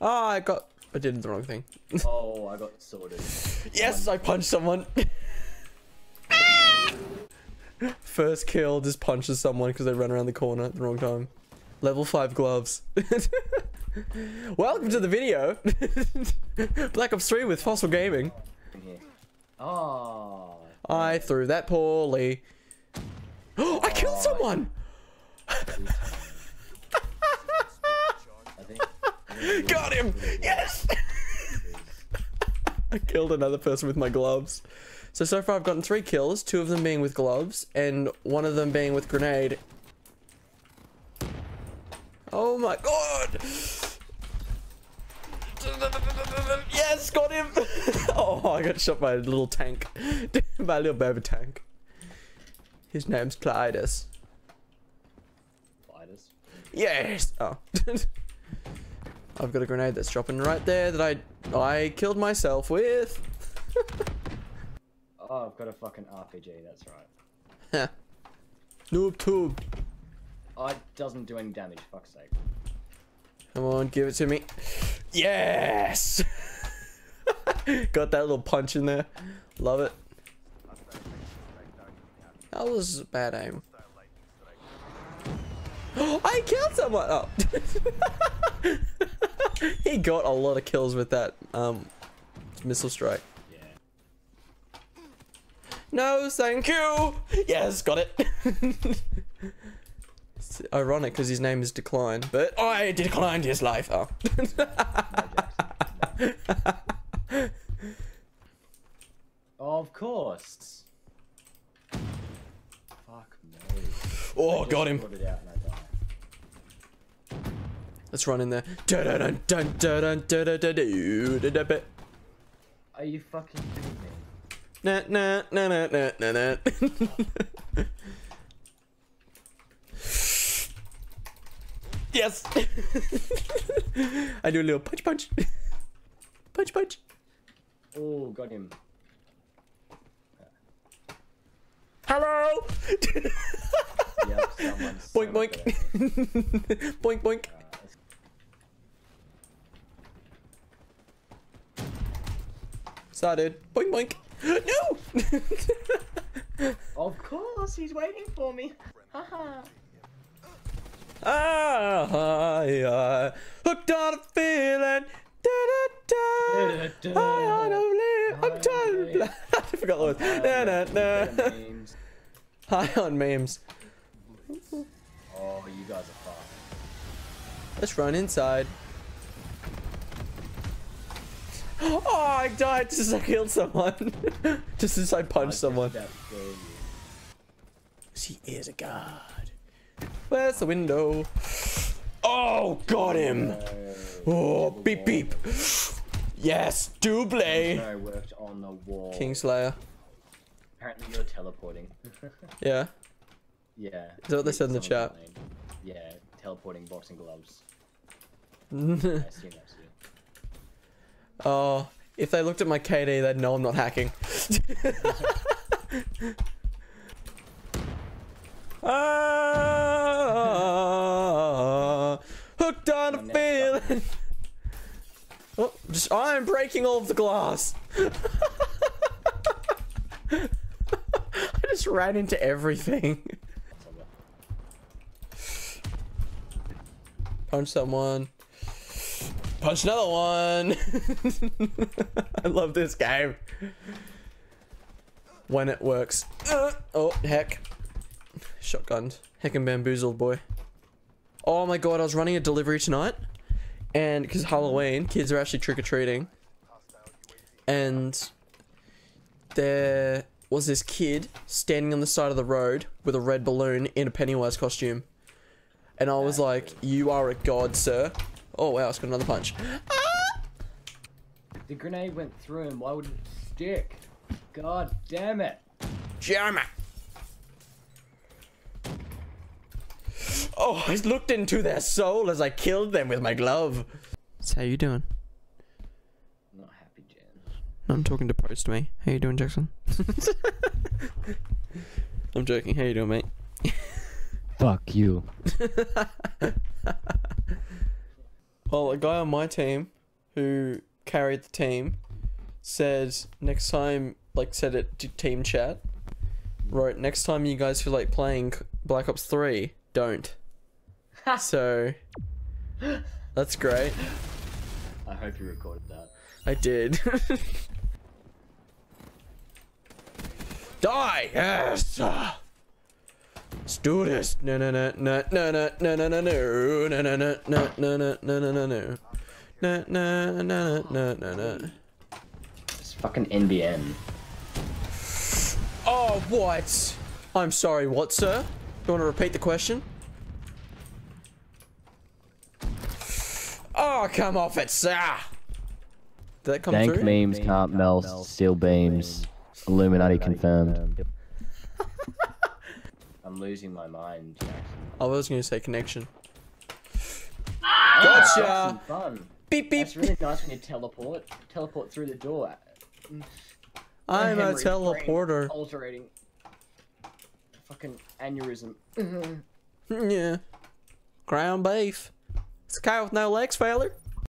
Oh, I got. I did the wrong thing. oh, I got sorted. Yes, I punched someone. First kill just punches someone because they run around the corner at the wrong time. Level 5 gloves. Welcome to the video. Black Ops 3 with Fossil Gaming. Oh. I threw that poorly. Oh, I killed ah. someone! I think. I think Got him! Yes! I killed another person with my gloves. So, so far I've gotten three kills, two of them being with gloves, and one of them being with grenade. Oh my god! Yes, got him! oh, I got shot by a little tank. by a little baby tank. His name's Clytus. Spiders. Yes! Oh. I've got a grenade that's dropping right there that I I killed myself with. Oh, I've got a fucking RPG. That's right. Noob tube. Oh, it doesn't do any damage. Fuck's sake. Come on, give it to me. Yes! got that little punch in there. Love it. That was bad aim. I killed someone! Oh. he got a lot of kills with that um, missile strike. Yeah. No, thank you. Yes, got it. it's ironic because his name is Decline, but I declined his life. Oh. Of course. Fuck me. oh, I got just him. Let's run in there. Are you fucking kidding me? Nah, nah, nah, nah, nah, nah, nah. yes! I do a little punch punch. punch punch. Oh, got him. Hello! yep, boink boink. boink boink. It's- Started. Boink boink. No. Of course, he's waiting for me. Haha. ah, yeah. Hooked on a feeling. Da, da, da. Da-da-da. I to live. I'm tired. I forgot the words. Na, na. Memes. High on memes. Oh, you guys are fucked. Let's run inside. Oh, I died just as I killed someone. just as I punched someone. about killed you. She is a god. Where's the window? Oh, got him. Oh, beep beep. Yes, double. No, worked on the wall. Kingslayer. Apparently you're teleporting. Yeah. yeah. Is that what they said in the chat? Yeah, teleporting boxing gloves. I assume that's you. Oh, if they looked at my KD, they'd know I'm not hacking. ah, hooked on a feeling. Oh, just I'm breaking all of the glass. I just ran into everything. Punch someone. Punch another one. I love this game. When it works. Uh, oh, heck. Shotgunned. Heck and bamboozled, boy. Oh my god, I was running a delivery tonight. And because Halloween, kids are actually trick or treating. And there was this kid standing on the side of the road with a red balloon in a Pennywise costume. And I was like, you are a god, sir. Oh wow, it's got another punch. Ah! The grenade went through him. Why would it stick? God damn it. Jeremy. Oh, I looked into their soul as I killed them with my glove. So how you doing? Not happy, Jan. I'm talking to post me. How you doing, Jackson? I'm joking. How you doing, mate? Fuck you. Well, a guy on my team who carried the team said next time, like, said it to team chat, wrote, next time you guys feel like playing Black Ops 3, don't. so, that's great. I hope you recorded that. I did. Die! Yes! Let's do this. No, no, no, no, no, no, no, no, no, no, no, no, no, no, no, no, no, no, no, no. No, no, no, no, no, no. It's fucking NBN. Oh, what? I'm sorry, what, sir? You want to repeat the question? Oh, come off it, sir! Did that come Dank through? memes can't melt steel beams. Illuminati confirmed. I'm losing my mind, Jackson. I was going to say connection. Oh, Gotcha! that's some fun. Beep, beep. That's really nice when you teleport. Teleport through the door. I'm a Henry's brain teleporter. Alterating. Fucking aneurysm. Yeah. Ground beef. It's a cow with no legs, feller.